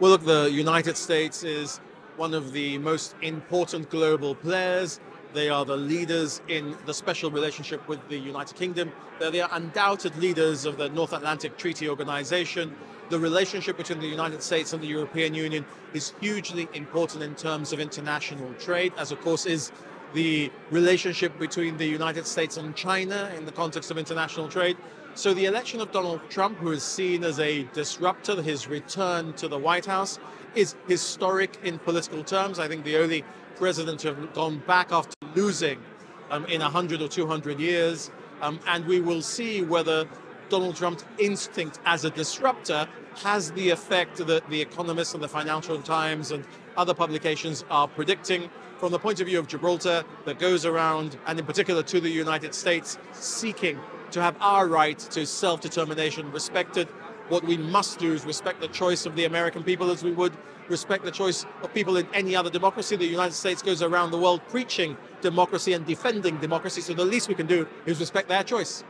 Well, look, the United States is one of the most important global players. They are the leaders in the special relationship with the United Kingdom. They're the undoubted leaders of the North Atlantic Treaty Organization. The relationship between the United States and the European Union is hugely important in terms of international trade, as of course is the relationship between the United States and China in the context of international trade. So the election of Donald Trump, who is seen as a disruptor, his return to the White House, is historic in political terms. I think the only president to have gone back after losing um, in 100 or 200 years. Um, and we will see whether Donald Trump's instinct as a disruptor has the effect that the Economist and the Financial Times and other publications are predicting from the point of view of Gibraltar that goes around, and in particular to the United States, seeking to have our right to self determination respected. What we must do is respect the choice of the American people as we would respect the choice of people in any other democracy. The United States goes around the world preaching democracy and defending democracy, so the least we can do is respect their choice.